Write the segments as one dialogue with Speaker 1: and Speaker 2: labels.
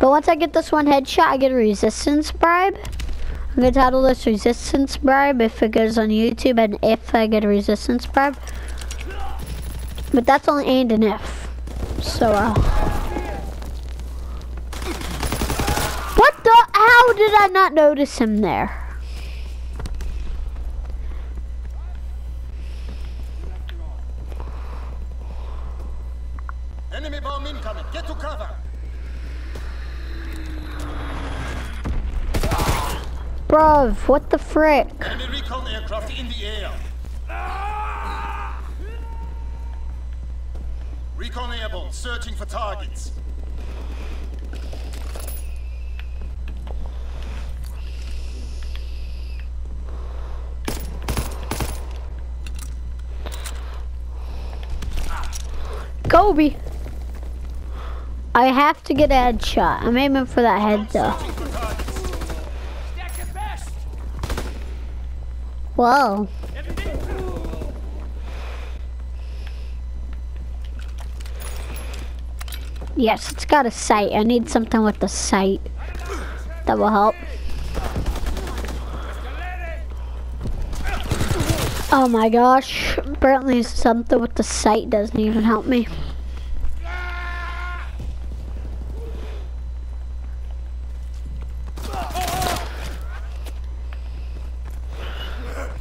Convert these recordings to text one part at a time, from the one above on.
Speaker 1: But once I get this one headshot, I get a resistance bribe. I'm gonna title this resistance bribe if it goes on YouTube and if I get a resistance bribe. But that's only and an if. So, uh. What the? How did I not notice him there?
Speaker 2: Enemy bomb incoming. Get to cover.
Speaker 1: Bruv, what the frick?
Speaker 2: Enemy recon aircraft in the air. Recon airborne, searching for targets.
Speaker 1: Kobe! I have to get a headshot. I'm aiming for that head though. Whoa. Yes, it's got a sight. I need something with the sight. That will help. Oh my gosh. Apparently something with the sight doesn't even help me.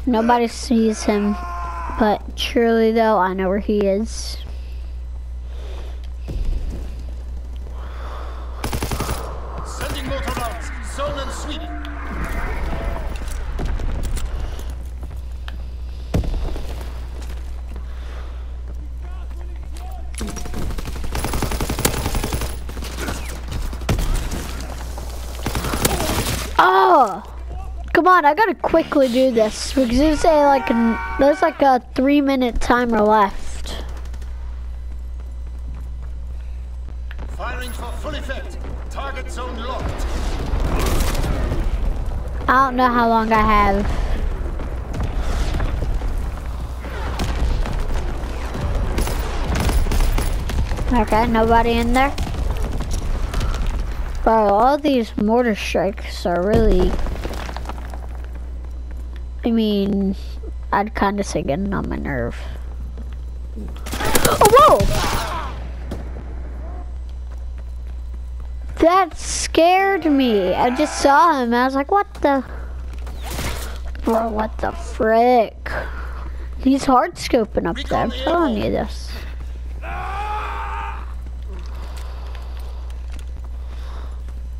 Speaker 1: Nobody sees him, but truly though, I know where he is.
Speaker 2: Sending mortar rounds. Zone and sweep.
Speaker 1: Oh! Come on, I gotta quickly do this because you say like an, there's like a three minute timer left.
Speaker 2: Firing for full effect. Target zone locked.
Speaker 1: I don't know how long I have. Okay, nobody in there. Bro, all these mortar strikes are really. I mean, I'd kind of say getting on my nerve. Oh, whoa! That scared me. I just saw him. I was like, what the? Bro, what the frick? He's hard scoping up there. I'm telling you this.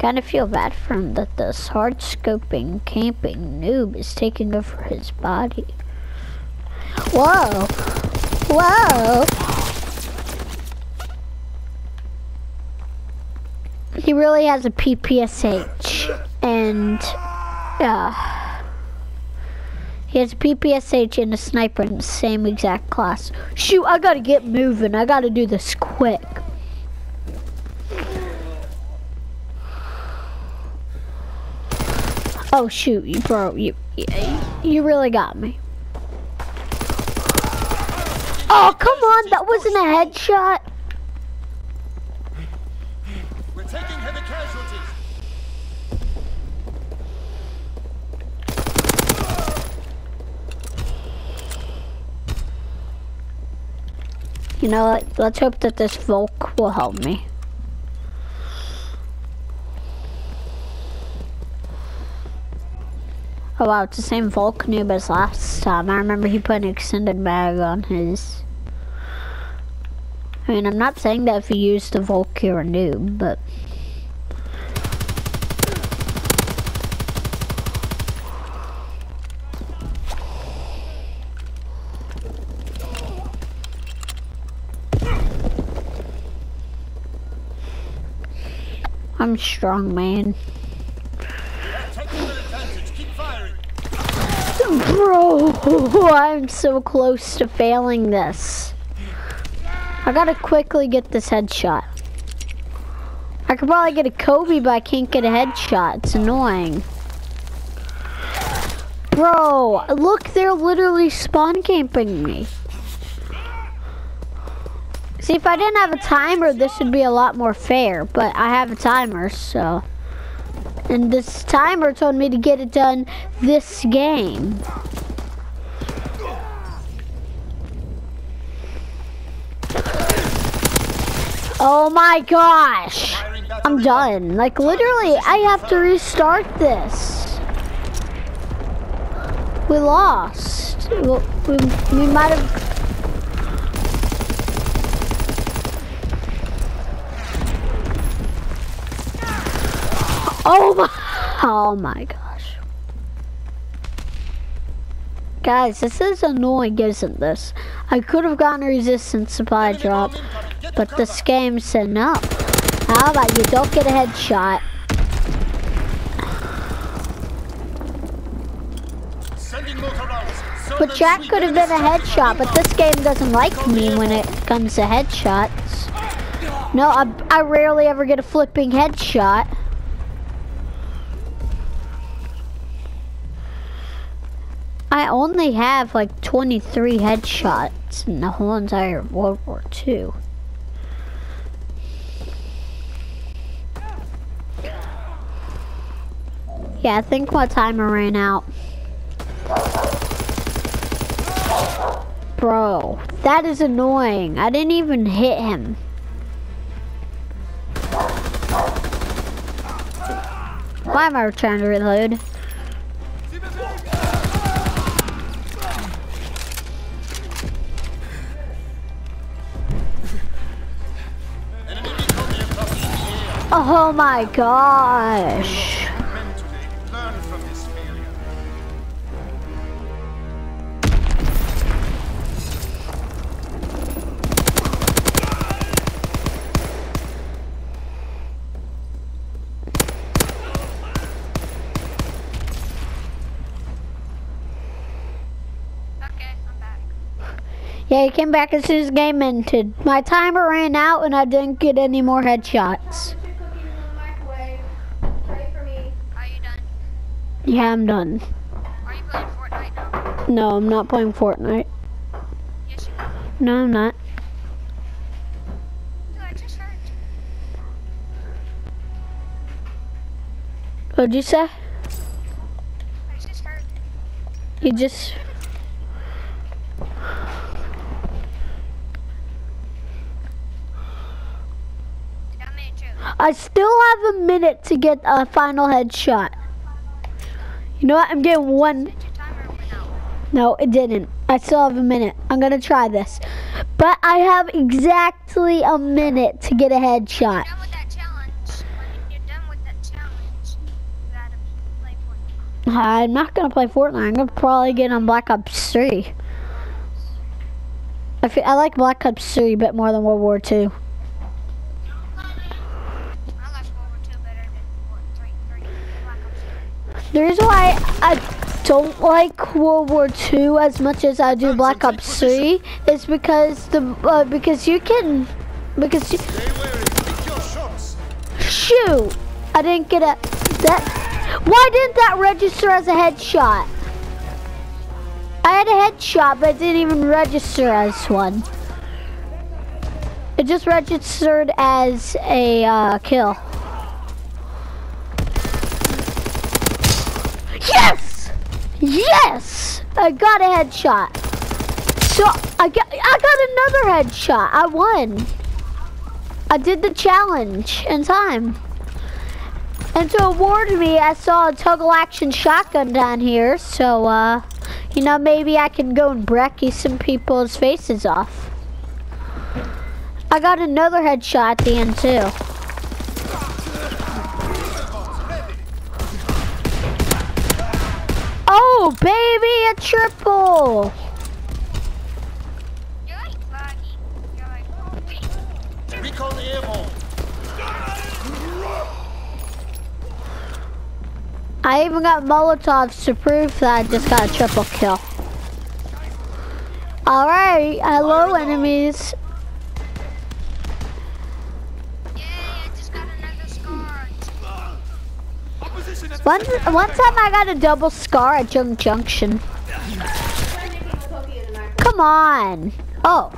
Speaker 1: Kind of feel bad for him that this hard scoping, camping noob is taking over his body. Whoa! Whoa! He really has a PPSH and uh, he has a PPSH and a sniper in the same exact class. Shoot, I gotta get moving. I gotta do this quick. Oh shoot, you bro, you you, you really got me. Oh come on, that wasn't a headshot.
Speaker 2: We're taking heavy casualties.
Speaker 1: You know what? Let's hope that this Volk will help me. Oh wow, it's the same Volk noob as last time. I remember he put an extended mag on his. I mean, I'm not saying that if you use the Volk you're a noob, but... I'm strong, man. Bro, I'm so close to failing this. I gotta quickly get this headshot. I could probably get a Kobe, but I can't get a headshot. It's annoying. Bro, look, they're literally spawn camping me. See, if I didn't have a timer, this would be a lot more fair. But I have a timer, so. And this timer told me to get it done this game. Oh my gosh. I'm done. Like literally, I have to restart this. We lost. We, we, we might have... Oh my, oh my gosh. Guys, this is annoying, isn't this? I could have gotten a resistance supply drop. But this game said no. How about you don't get a headshot? But Jack could have been a headshot, but this game doesn't like me when it comes to headshots. No, I, I rarely ever get a flipping headshot. I only have like 23 headshots in the whole entire World War II. Yeah, I think my timer ran out. Bro, that is annoying. I didn't even hit him. Why am I trying to reload? Oh my gosh. Yeah, he came back as soon as the game ended. My timer ran out and I didn't get any more headshots. Yeah, I'm done.
Speaker 3: Are you playing Fortnite now?
Speaker 1: No, I'm not playing Fortnite.
Speaker 3: Yes, you are.
Speaker 1: No, I'm not.
Speaker 3: Dude, I just heard.
Speaker 1: What'd you say?
Speaker 3: I just heard.
Speaker 1: You just...
Speaker 3: Did I make you?
Speaker 1: I still have a minute to get a final headshot. You know what? I'm getting one.
Speaker 3: Did your timer went out?
Speaker 1: No, it didn't. I still have a minute. I'm gonna try this. But I have exactly a minute to get a headshot.
Speaker 3: Done with that challenge. When you're done with that challenge, you gotta play Fortnite.
Speaker 1: I'm not gonna play Fortnite. I'm gonna probably get on Black Ops 3. I, feel, I like Black Ops 3 a bit more than World War 2.
Speaker 3: I like World War II better than what, 3, 3, Black Ops 3.
Speaker 1: The reason why I don't like World War II as much as I do Black Ops 3 is because the uh, because you can because you, shoot I didn't get a that why didn't that register as a headshot? I had a headshot but it didn't even register as one. It just registered as a uh, kill. Yes! Yes! I got a headshot. So I got I got another headshot. I won. I did the challenge in time. And to award me, I saw a toggle action shotgun down here. So, uh, you know, maybe I can go and brecky some people's faces off. I got another headshot at the end too. Oh, baby, a triple.
Speaker 3: You're like laggy. You're like,
Speaker 2: Recon airborne.
Speaker 1: I even got Molotovs to prove that I just got a triple kill. Alright, hello enemies. One, one time I got a double scar at Jung Junction. Come on. Oh.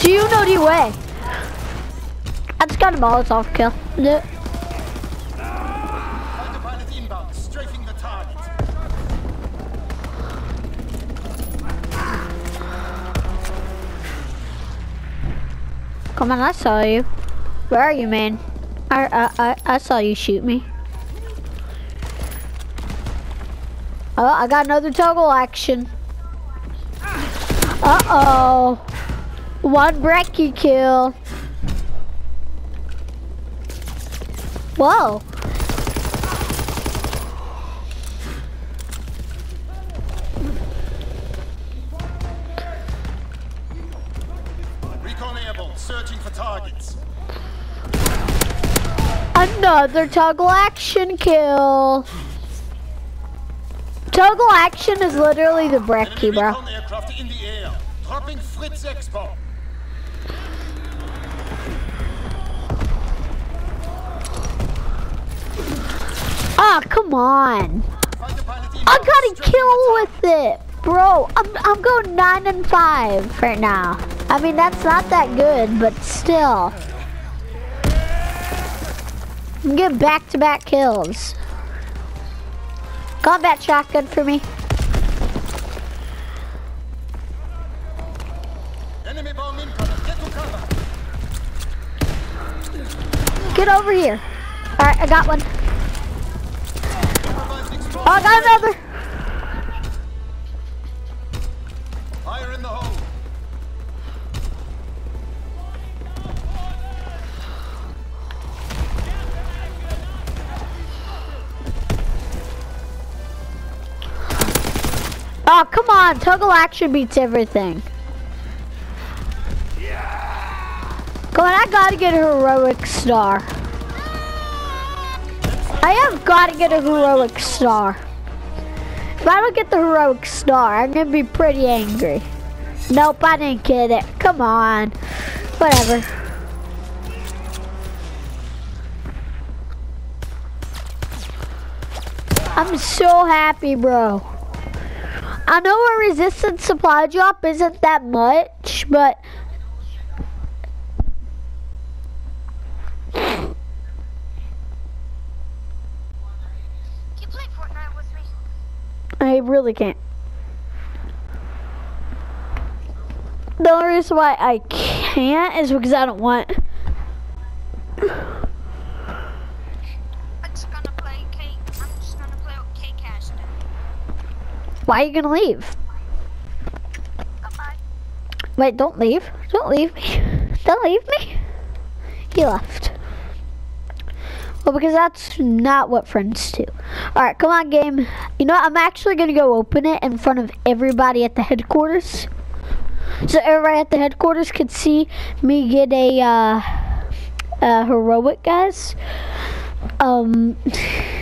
Speaker 1: Do you know the way? I just got a Molotov kill. Yeah. Come on, I saw you. Where are you, man? I, I, I, I saw you shoot me. Oh, I got another toggle action. Uh-oh. One brekkie kill. Whoa. Another toggle action kill. Toggle action is literally the brekkie,
Speaker 2: Enemy
Speaker 1: bro.
Speaker 2: recon aircraft in the air. Dropping Fritz X.
Speaker 1: Ah, come on.
Speaker 2: Fighter pilot inbound,
Speaker 1: I got a kill with it, bro. I'm I'm going nine and five right now. I mean that's not that good, but still. I'm back-to-back kills. Combat shotgun for me.
Speaker 2: Enemy bomb incoming. Get to cover.
Speaker 1: Get over here. All right, I got one. Oh, I got another. Oh, come on. Toggle action beats everything. Come on, I gotta get a heroic star. I have gotta get a heroic star. If I don't get the heroic star, I'm gonna be pretty angry. Nope, I didn't get it. Come on. Whatever. I'm so happy, bro. I know a resistance supply drop isn't that much, but? I really can't. The only reason why I can't is because I don't want.
Speaker 3: I'm just gonna play K. I'm just gonna play with K Cash then.
Speaker 1: Why are you gonna leave?
Speaker 3: Goodbye.
Speaker 1: Wait, don't leave. Don't leave me. Don't leave me. He left. Well, because that's not what friends do. Alright, come on, game. You know what? I'm actually going to go open it in front of everybody at the headquarters. So everybody at the headquarters could see me get a, uh, a heroic, guys. Um,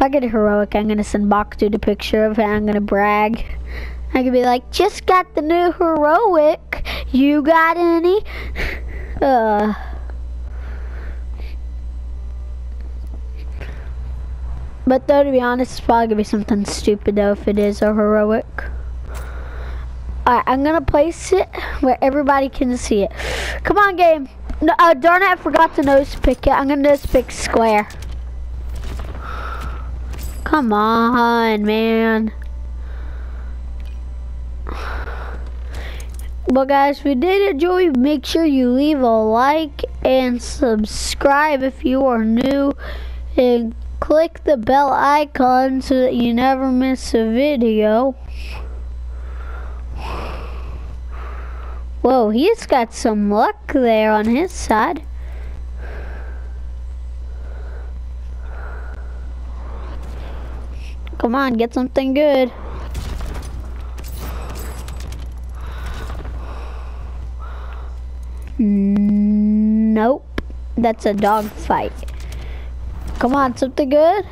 Speaker 1: if I get a heroic, I'm to send Baktu the picture of it. I'm to brag. I could be like, just got the new heroic. You got any? Uh. But though, to be honest, it's probably gonna be something stupid though if it is a heroic. Alright, I'm gonna place it where everybody can see it. Come on, game. No, uh, darn it, I forgot to nose pick it. I'm gonna nose pick square. Come on, man. Well, guys, if you did enjoy, make sure you leave a like and subscribe if you are new. And click the bell icon so that you never miss a video. Whoa, he's got some luck there on his side. Come on, get something good. Nope. That's a dog fight. Come on, something good?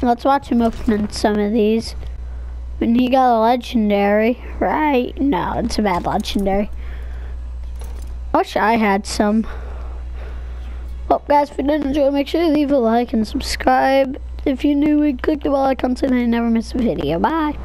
Speaker 1: Let's watch him opening some of these. When he got a legendary, right? No, it's a bad legendary. I wish I had some. Well, guys, if you did enjoy, make sure you leave a like and subscribe If you're new, click the bell icon so that you never miss a video. Bye.